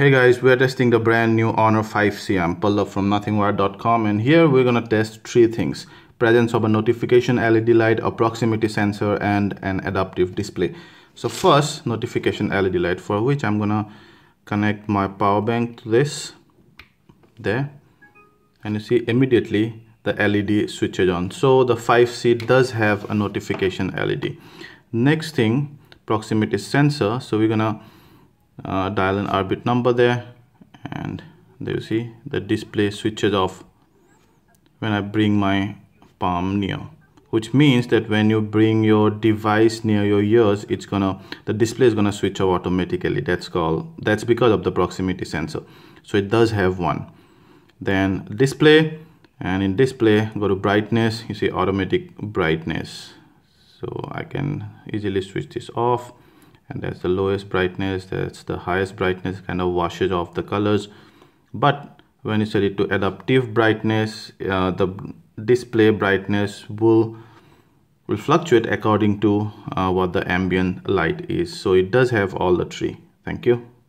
Hey guys, we're testing the brand new Honor 5C. I'm Pallab from nothingwired.com and here we're gonna test three things. Presence of a notification LED light, a proximity sensor and an adaptive display. So first, notification LED light for which I'm gonna connect my power bank to this, there. And you see immediately the LED switches on. So the 5C does have a notification LED. Next thing, proximity sensor. So we're gonna uh, dial an R bit number there and there you see the display switches off when I bring my palm near which means that when you bring your device near your ears it's gonna the display is gonna switch off automatically. That's called that's because of the proximity sensor. So it does have one. Then display and in display go to brightness you see automatic brightness. So I can easily switch this off and that's the lowest brightness that's the highest brightness kind of washes off the colors. But when you set it to adaptive brightness uh, the display brightness will will fluctuate according to uh, what the ambient light is. So it does have all the three. Thank you